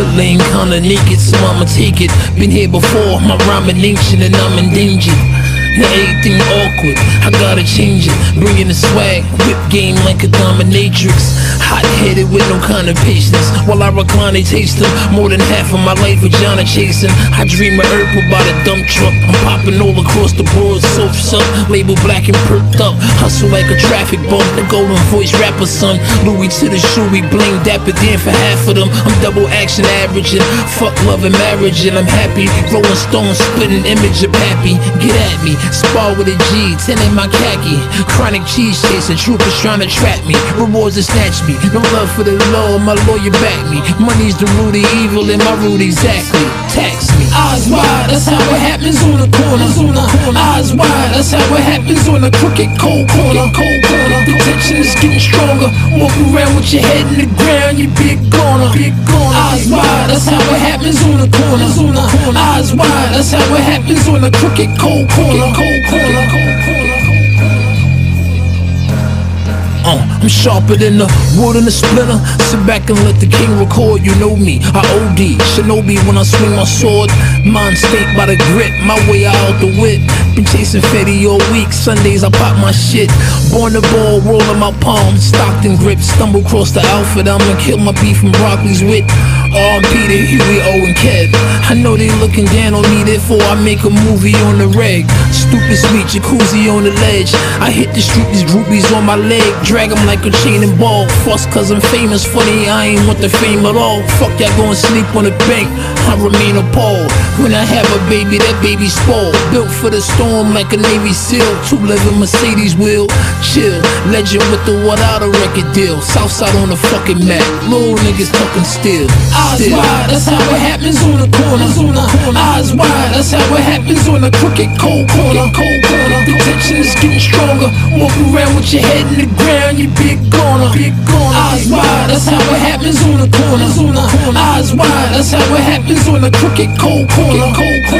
hoodlame, kinda naked, so I'ma take it. Been here before, my rhyming ancient and I'm endangered. Everything awkward, I gotta change it. Bringing the swag, whip game like a dominatrix. Hot headed with no kind of patience. While I recline, they taste them. More than half of my life, vagina chasing. I dream of Earth by the dump truck. I'm popping all across the board, soaps up. Label black and perked up. Hustle like a traffic bump. The golden voice rapper, son. Louis to the shoe, we bling dapper Dan for half of them. I'm double action averaging. Fuck love and marriage, and I'm happy. Rolling stones, splitting image of Pappy. Get at me. Spar with a G, 10 in my khaki. Chronic cheese chasing, troopers trying to trap me. Rewards to snatch me. No love for the law, my lawyer back me. Money's the root of evil, and my root exactly. Tax me. Eyes wide, that's how it happens on the corners. On the corner. Eyes wide, that's how it happens on the crooked cold corner. Cold corner. The tension is getting stronger. Walk around with your head in the ground, you big goner. Big goner. Eyes wide, that's how it happens on the corner. Eyes wide, that's how it happens on the crooked cold corner. Cold corner. I'm sharper than the wood in the splinter. Sit back and let the king record. You know me, I OD. Shinobi when I swing my sword. Mind state by the grit, my way out the wit. Been chasing Fetty all week. Sundays I pop my shit. Born the ball, rolling my palm. Stockton grip, stumble across the outfit. I'ma kill my beef from broccoli's wit. R.P. to Huey, O, and. I know they looking down on me, therefore I make a movie on the reg. Stupid sweet jacuzzi on the ledge. I hit the street, these groupies on my leg. Drag 'em like a chain and ball. Fuss cause I'm famous, funny, I ain't want the fame at all. Fuck that, go and sleep on the bank. I remain appalled. When I have a baby, that baby spoiled. Built for the storm like a Navy SEAL. Two living Mercedes wheel. Chill, legend with the without a record deal. Southside on the fucking map. Little niggas talking still. Eyes wide, that's how it happens on the corner. Eyes wide, that's how it happens on the crooked cold corner. Cold corner. The tension is getting stronger. Walk around with your head in the ground, you big goner. Big goner. Eyes wide, that's how it happens on the corners. On the corner. Eyes wide, that's how it happens on the crooked cold corner. Cold corner.